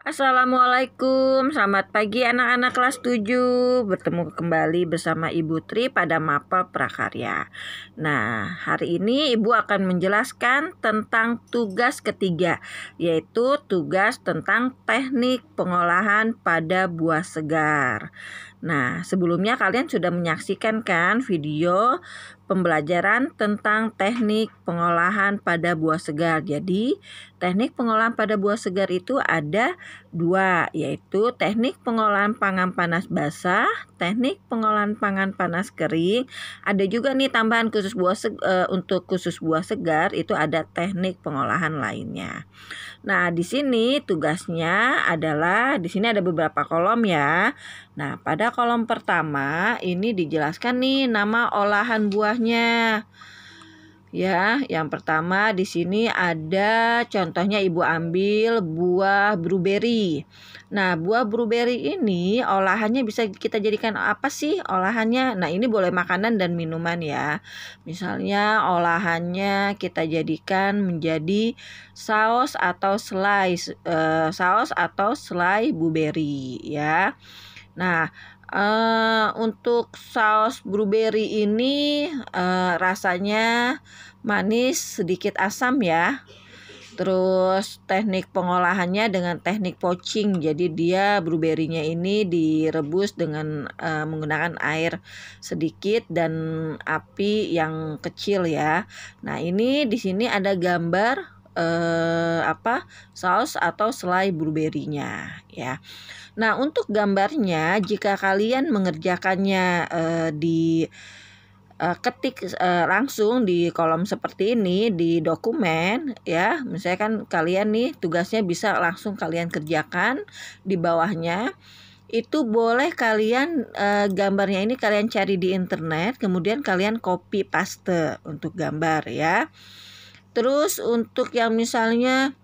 Assalamualaikum, selamat pagi anak-anak kelas 7 Bertemu kembali bersama Ibu Tri pada Mapel Prakarya. Nah, hari ini Ibu akan menjelaskan tentang tugas ketiga Yaitu tugas tentang teknik pengolahan pada buah segar Nah, sebelumnya kalian sudah menyaksikan kan video pembelajaran tentang teknik pengolahan pada buah segar. Jadi, teknik pengolahan pada buah segar itu ada dua, yaitu teknik pengolahan pangan panas basah, teknik pengolahan pangan panas kering. Ada juga nih tambahan khusus buah segar, uh, untuk khusus buah segar itu ada teknik pengolahan lainnya. Nah, di sini tugasnya adalah di sini ada beberapa kolom ya. Nah, pada kolom pertama ini dijelaskan nih nama olahan buah buahnya. Ya, yang pertama di sini ada contohnya Ibu ambil buah blueberry. Nah, buah blueberry ini olahannya bisa kita jadikan apa sih olahannya? Nah, ini boleh makanan dan minuman ya. Misalnya olahannya kita jadikan menjadi saus atau slice uh, saus atau selai blueberry ya. Nah, Uh, untuk saus blueberry ini uh, rasanya manis sedikit asam ya. Terus teknik pengolahannya dengan teknik poaching. Jadi dia blueberry-nya ini direbus dengan uh, menggunakan air sedikit dan api yang kecil ya. Nah, ini di sini ada gambar uh, apa? saus atau selai blueberry-nya ya. Nah, untuk gambarnya jika kalian mengerjakannya uh, di uh, ketik uh, langsung di kolom seperti ini di dokumen ya. Misalnya kan kalian nih tugasnya bisa langsung kalian kerjakan di bawahnya itu boleh kalian uh, gambarnya ini kalian cari di internet kemudian kalian copy paste untuk gambar ya. Terus untuk yang misalnya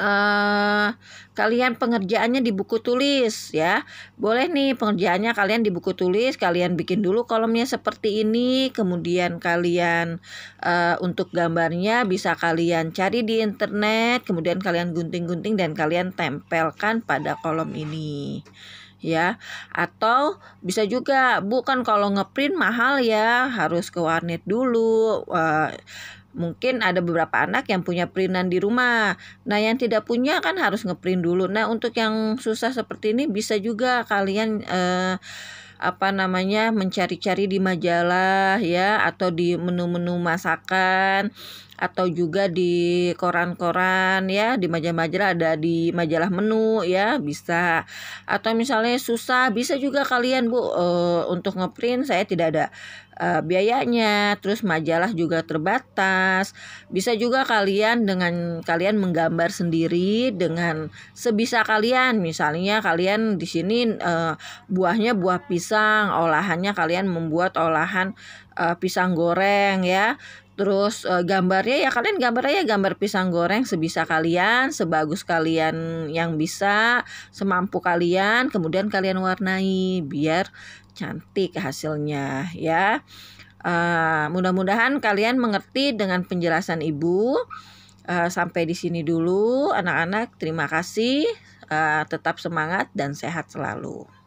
uh, kalian pengerjaannya di buku tulis ya. Boleh nih pengerjaannya kalian di buku tulis, kalian bikin dulu kolomnya seperti ini, kemudian kalian uh, untuk gambarnya bisa kalian cari di internet, kemudian kalian gunting-gunting dan kalian tempelkan pada kolom ini ya atau bisa juga bukan kalau ngeprint mahal ya harus ke warnet dulu uh, Mungkin ada beberapa anak yang punya printan di rumah. Nah, yang tidak punya kan harus ngeprint dulu. Nah, untuk yang susah seperti ini bisa juga kalian eh, apa namanya mencari-cari di majalah ya atau di menu-menu masakan atau juga di koran-koran ya di majalah-majalah ada di majalah menu ya bisa. Atau misalnya susah bisa juga kalian Bu uh, untuk ngeprint saya tidak ada uh, biayanya. Terus majalah juga terbatas. Bisa juga kalian dengan kalian menggambar sendiri dengan sebisa kalian. Misalnya kalian di sini uh, buahnya buah pisang olahannya kalian membuat olahan pisang goreng ya Terus e, gambarnya ya kalian gambar aja gambar pisang goreng sebisa kalian, sebagus kalian yang bisa, semampu kalian, kemudian kalian warnai biar cantik hasilnya ya. E, mudah-mudahan kalian mengerti dengan penjelasan ibu. E, sampai di sini dulu anak-anak. Terima kasih. Tetap semangat dan sehat selalu.